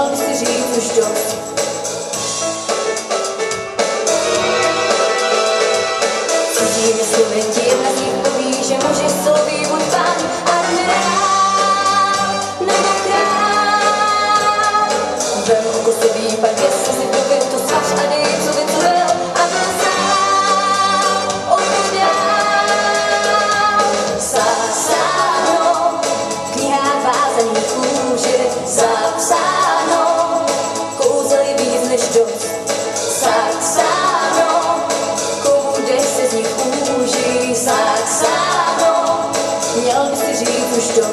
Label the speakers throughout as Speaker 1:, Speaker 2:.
Speaker 1: toho chci říct už dost. měl by si říct už to.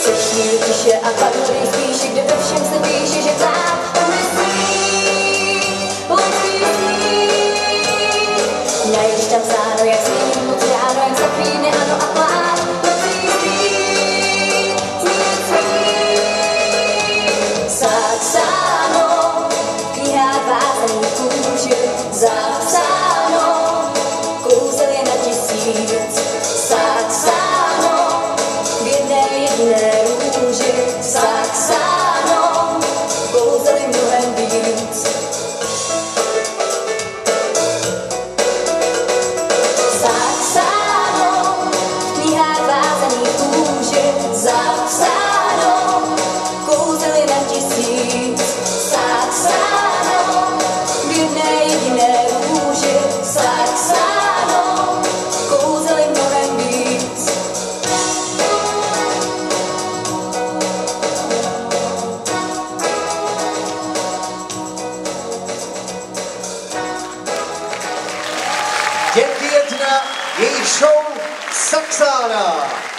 Speaker 1: Jsi tiše a pak mluví spíše, kde ve všem se píše, že tak 내 우식
Speaker 2: 싹싹. Barbora, její show Saxáda.